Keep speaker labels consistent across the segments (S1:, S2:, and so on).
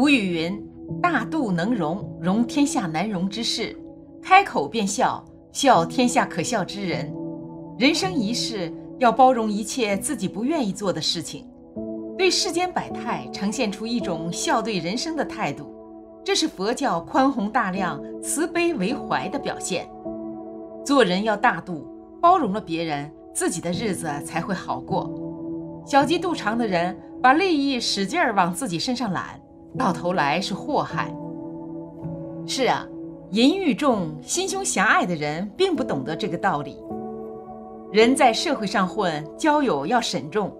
S1: 古语云：“大度能容，容天下难容之事；开口便笑，笑天下可笑之人。”人生一世，要包容一切自己不愿意做的事情，对世间百态呈现出一种笑对人生的态度，这是佛教宽宏大量、慈悲为怀的表现。做人要大度，包容了别人，自己的日子才会好过。小鸡肚肠的人，把利益使劲儿往自己身上揽。到头来是祸害。是啊，淫欲重、心胸狭隘的人并不懂得这个道理。人在社会上混，交友要慎重。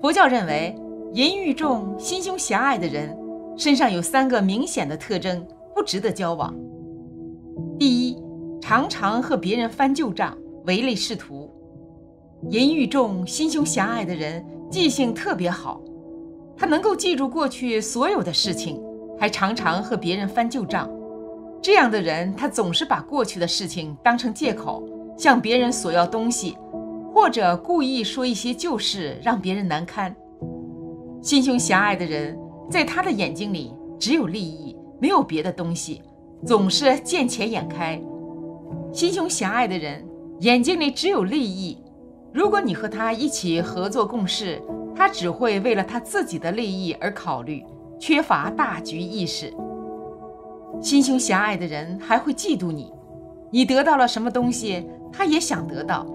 S1: 佛教认为，淫欲重、心胸狭隘的人身上有三个明显的特征，不值得交往。第一，常常和别人翻旧账，唯利是图。淫欲重、心胸狭隘的人记性特别好。他能够记住过去所有的事情，还常常和别人翻旧账。这样的人，他总是把过去的事情当成借口，向别人索要东西，或者故意说一些旧事，让别人难堪。心胸狭隘的人，在他的眼睛里只有利益，没有别的东西，总是见钱眼开。心胸狭隘的人，眼睛里只有利益。如果你和他一起合作共事，他只会为了他自己的利益而考虑，缺乏大局意识。心胸狭隘的人还会嫉妒你，你得到了什么东西，他也想得到，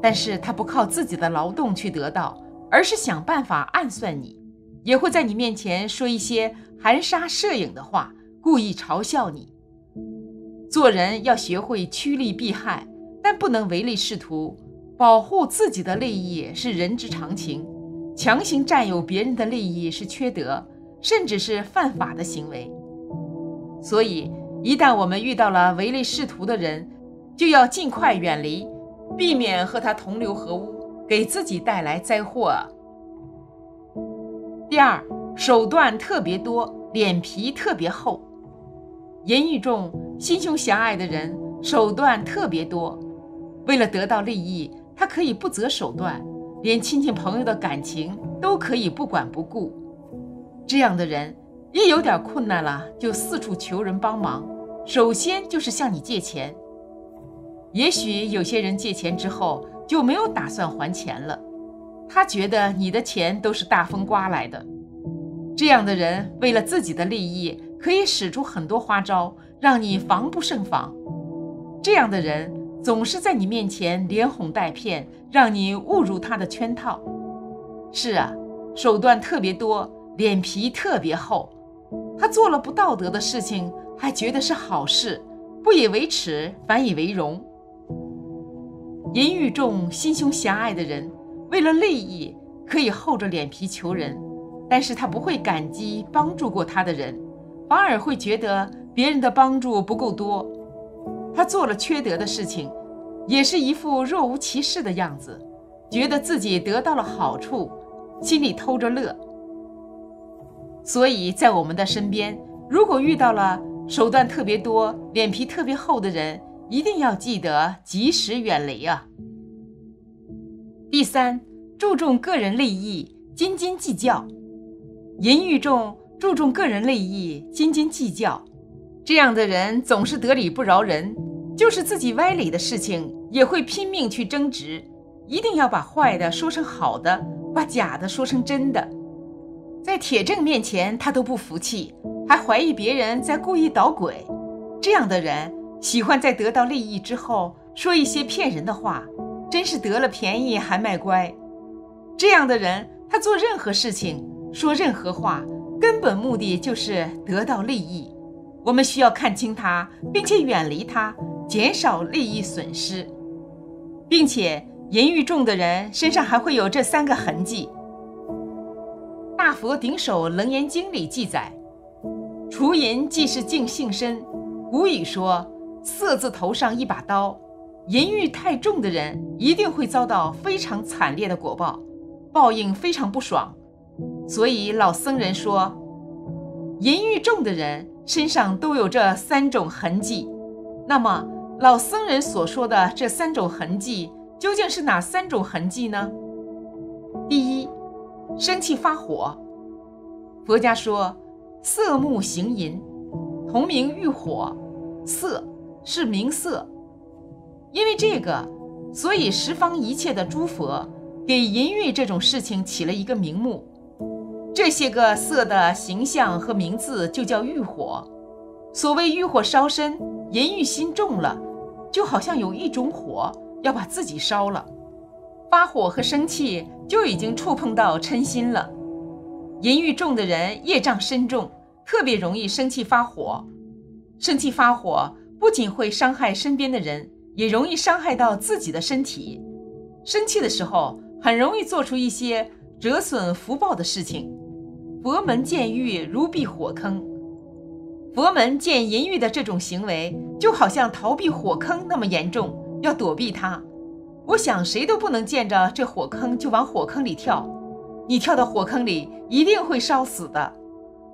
S1: 但是他不靠自己的劳动去得到，而是想办法暗算你，也会在你面前说一些含沙射影的话，故意嘲笑你。做人要学会趋利避害，但不能唯利是图，保护自己的利益是人之常情。强行占有别人的利益是缺德，甚至是犯法的行为。所以，一旦我们遇到了唯利是图的人，就要尽快远离，避免和他同流合污，给自己带来灾祸。第二，手段特别多，脸皮特别厚。言语重、心胸狭隘的人，手段特别多，为了得到利益，他可以不择手段。连亲戚朋友的感情都可以不管不顾，这样的人一有点困难了，就四处求人帮忙。首先就是向你借钱。也许有些人借钱之后就没有打算还钱了，他觉得你的钱都是大风刮来的。这样的人为了自己的利益，可以使出很多花招，让你防不胜防。这样的人。总是在你面前连哄带骗，让你误入他的圈套。是啊，手段特别多，脸皮特别厚。他做了不道德的事情，还觉得是好事，不以为耻，反以为荣。淫欲重、心胸狭隘的人，为了利益可以厚着脸皮求人，但是他不会感激帮助过他的人，反而会觉得别人的帮助不够多。他做了缺德的事情，也是一副若无其事的样子，觉得自己得到了好处，心里偷着乐。所以在我们的身边，如果遇到了手段特别多、脸皮特别厚的人，一定要记得及时远离啊。第三，注重个人利益，斤斤计较，淫欲重，注重个人利益，斤斤计较。这样的人总是得理不饶人，就是自己歪理的事情也会拼命去争执，一定要把坏的说成好的，把假的说成真的。在铁证面前，他都不服气，还怀疑别人在故意捣鬼。这样的人喜欢在得到利益之后说一些骗人的话，真是得了便宜还卖乖。这样的人，他做任何事情，说任何话，根本目的就是得到利益。我们需要看清他，并且远离他，减少利益损失，并且淫欲重的人身上还会有这三个痕迹。《大佛顶首楞严经》里记载，除淫即是净性身。古语说：“色字头上一把刀。”淫欲太重的人一定会遭到非常惨烈的果报，报应非常不爽。所以老僧人说，淫欲重的人。身上都有这三种痕迹，那么老僧人所说的这三种痕迹究竟是哪三种痕迹呢？第一，生气发火。佛家说，色目形淫，同名欲火。色是名色，因为这个，所以十方一切的诸佛给淫欲这种事情起了一个名目。这些个色的形象和名字就叫欲火。所谓欲火烧身，淫欲心重了，就好像有一种火要把自己烧了。发火和生气就已经触碰到嗔心了。淫欲重的人业障深重，特别容易生气发火。生气发火不仅会伤害身边的人，也容易伤害到自己的身体。生气的时候很容易做出一些折损福报的事情。佛门见欲如避火坑，佛门见淫欲的这种行为，就好像逃避火坑那么严重，要躲避它。我想谁都不能见着这火坑就往火坑里跳，你跳到火坑里一定会烧死的。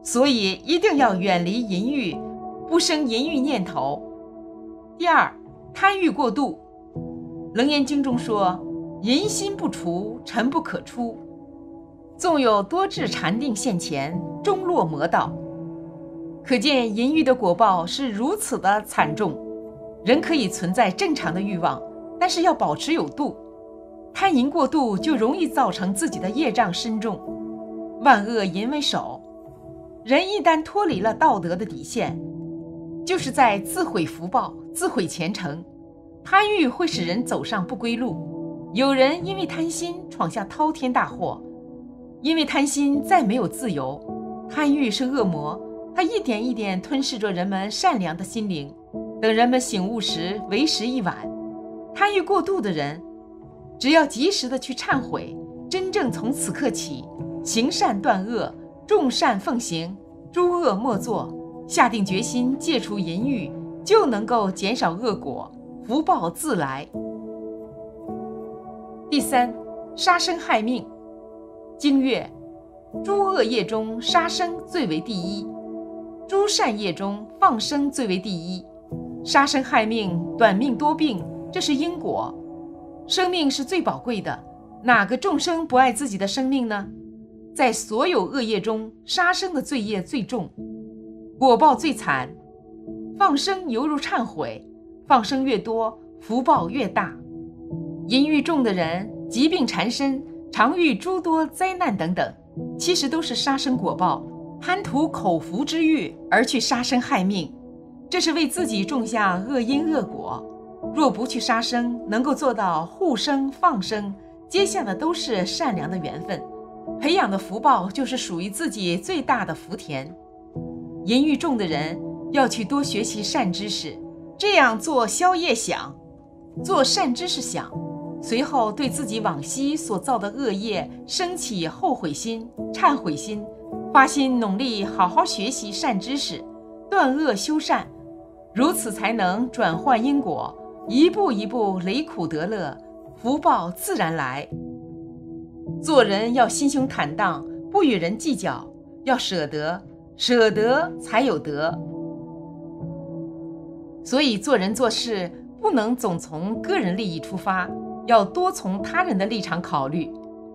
S1: 所以一定要远离淫欲，不生淫欲念头。第二，贪欲过度，《楞严经》中说：“淫心不除，尘不可出。”纵有多智禅定现前，终落魔道。可见淫欲的果报是如此的惨重。人可以存在正常的欲望，但是要保持有度。贪淫过度就容易造成自己的业障深重。万恶淫为首，人一旦脱离了道德的底线，就是在自毁福报、自毁前程。贪欲会使人走上不归路。有人因为贪心闯下滔天大祸。因为贪心再没有自由，贪欲是恶魔，它一点一点吞噬着人们善良的心灵。等人们醒悟时，为时已晚。贪欲过度的人，只要及时的去忏悔，真正从此刻起行善断恶，众善奉行，诸恶莫作，下定决心戒除淫欲，就能够减少恶果，福报自来。第三，杀生害命。经月，诸恶业中杀生最为第一，诸善业中放生最为第一。杀生害命，短命多病，这是因果。生命是最宝贵的，哪个众生不爱自己的生命呢？在所有恶业中，杀生的罪业最重，果报最惨。放生犹如忏悔，放生越多，福报越大。淫欲重的人，疾病缠身。常遇诸多灾难等等，其实都是杀生果报，贪图口福之欲而去杀生害命，这是为自己种下恶因恶果。若不去杀生，能够做到护生放生，接下的都是善良的缘分，培养的福报就是属于自己最大的福田。淫欲重的人要去多学习善知识，这样做宵夜想，做善知识想。随后对自己往昔所造的恶业升起后悔心、忏悔心，发心努力好好学习善知识，断恶修善，如此才能转换因果，一步一步离苦得乐，福报自然来。做人要心胸坦荡，不与人计较，要舍得，舍得才有得。所以做人做事不能总从个人利益出发。要多从他人的立场考虑，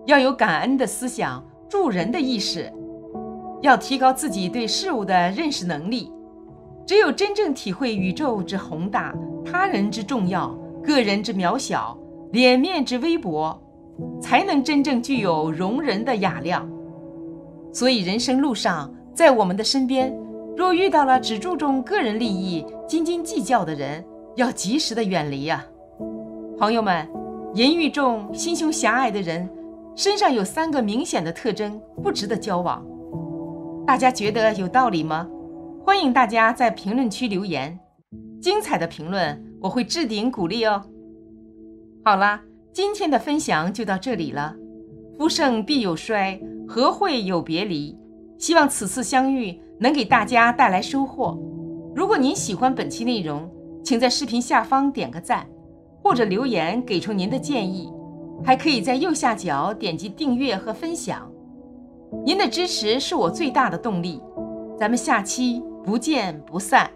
S1: 要有感恩的思想、助人的意识，要提高自己对事物的认识能力。只有真正体会宇宙之宏大、他人之重要、个人之渺小、脸面之微薄，才能真正具有容人的雅量。所以，人生路上，在我们的身边，若遇到了只注重个人利益、斤斤计较的人，要及时的远离呀，朋友们。淫欲重、心胸狭隘的人，身上有三个明显的特征，不值得交往。大家觉得有道理吗？欢迎大家在评论区留言，精彩的评论我会置顶鼓励哦。好啦，今天的分享就到这里了。夫盛必有衰，和会有别离？希望此次相遇能给大家带来收获。如果您喜欢本期内容，请在视频下方点个赞。或者留言给出您的建议，还可以在右下角点击订阅和分享。您的支持是我最大的动力。咱们下期不见不散。